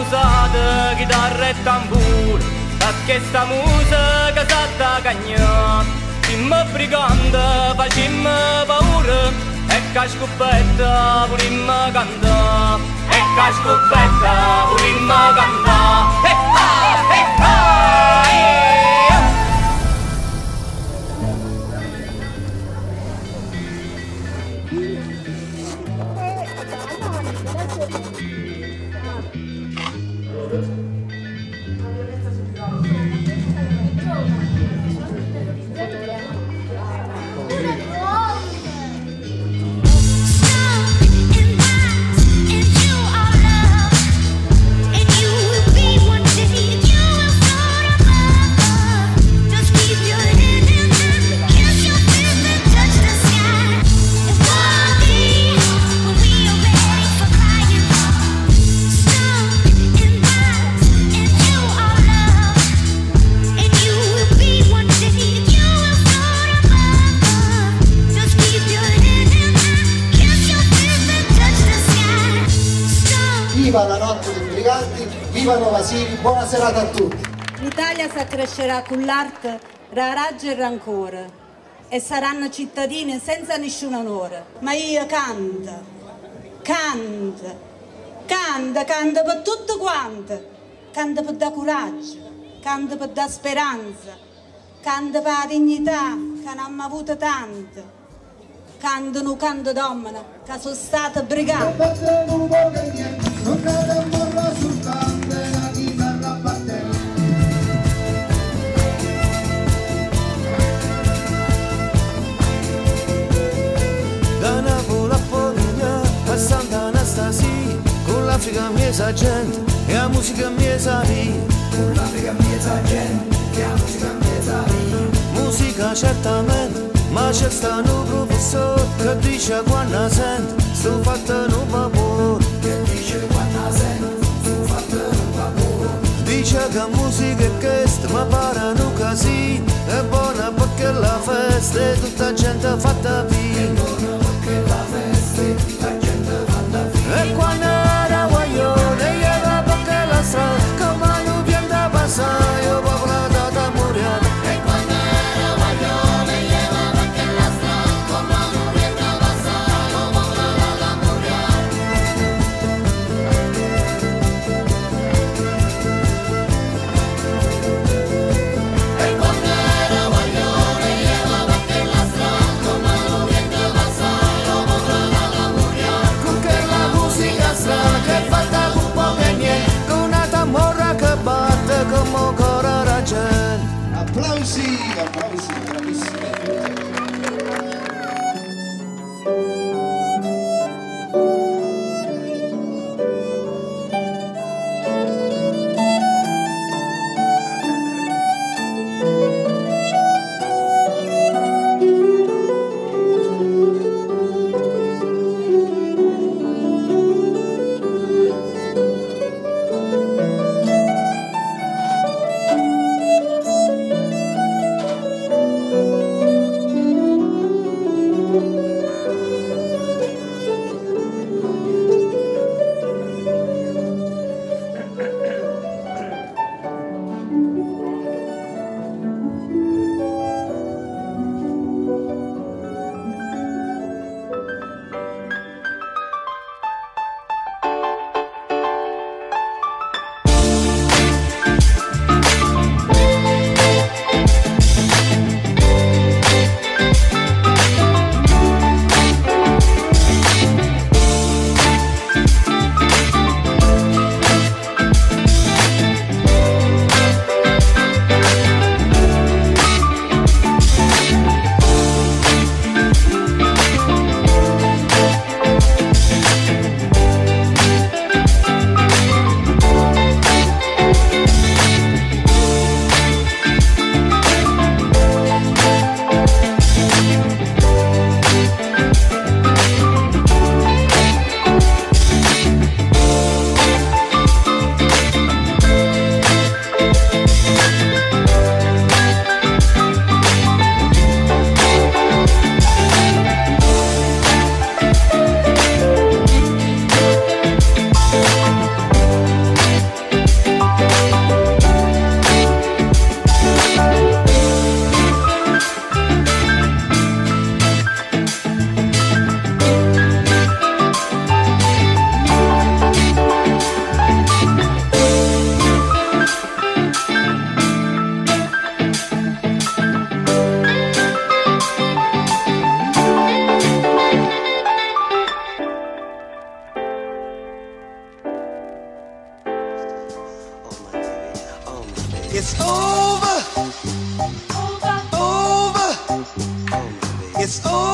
posada, guitarra i tambur. Aquesta música s'ha de ganyar. musa casata canyot, Timma briganda, vagimma paura, e cascopetta, volimma cantà, e cascopetta, volimma cantar. e fa, e fa, Viva la notte dei briganti, vivano Vasili, buona serata a tutti. L'Italia si crescerà con l'arte, raggio e rancore e saranno cittadini senza nessun onore. Ma io canto, canto, canto, canto per tutto quanto. Canto per dare coraggio, canto per dare speranza, canto per la dignità che non abbiamo avuto tanto. Canto un canto d'omina che sono stata brigata. Con l'Africa miesa gente e la musica miesa lì. Con l'Africa miesa gente e la musica miesa lì. Musica certamente, ma c'è sta un professore che dice quando sente, sto fatto un vapore. Che dice quando Dice che musica è questa, ma pare un casino, è buona perché la festa è tutta gente fatta via. It's over. Over, Over. It's over.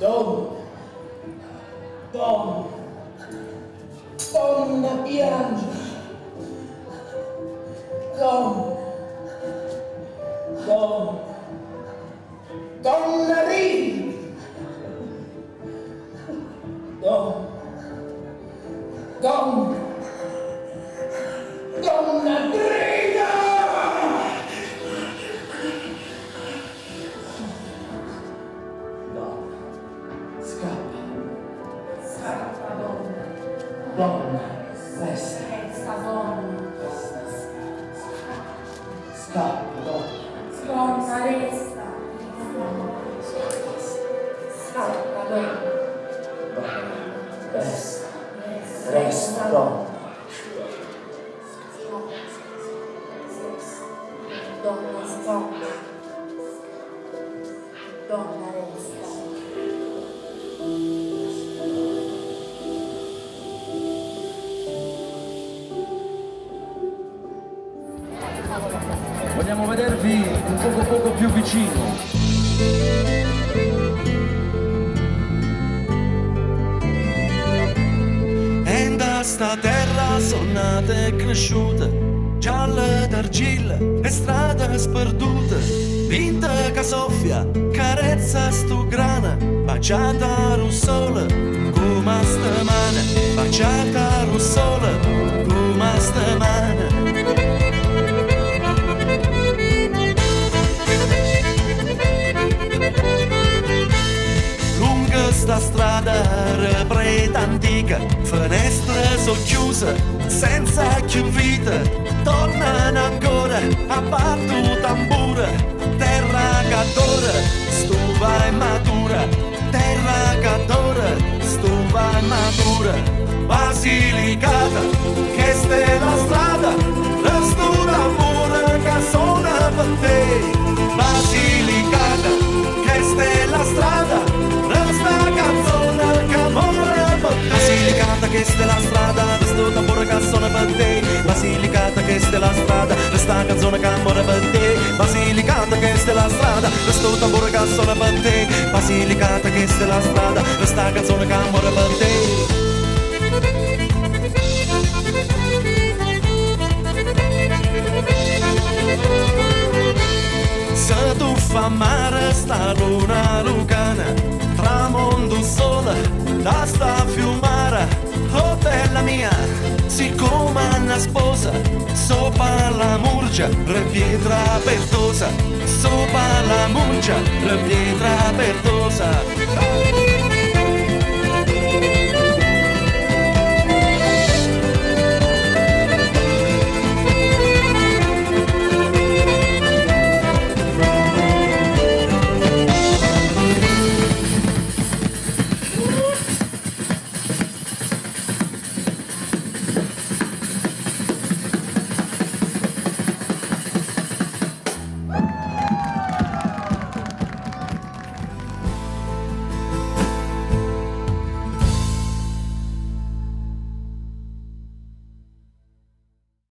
Dom. Dom. Donna piangi. Dom. Dom. Donna ridi. Dom. Dom. Donna poco poco più vicino. Sta terra sono nate e cresciute Gialle d'argilla e strade sperdute Vinta che soffia, carezza stu grana Baciata russola, come sta mano Baciata russola, come sta strada repreta antica, finestre socchiuse, senza più vita, tornano ancora a battu tambura, terra che adora, stuva e matura, terra che adora, stuva e matura, basilicata, che ste la strada, resto d'amore che suona per te, la strada, resta canzone che amore per te. Basilicata che ste la strada, resto tamburo che suona per te. Basilicata che ste la strada, resta canzone che amore per te. Se tu fa mare sta luna lucana Tramondo sole da sta mia siccome sposa, sopra la murgia, la pietra pertosa, sopra la murgia, la pietra pertosa.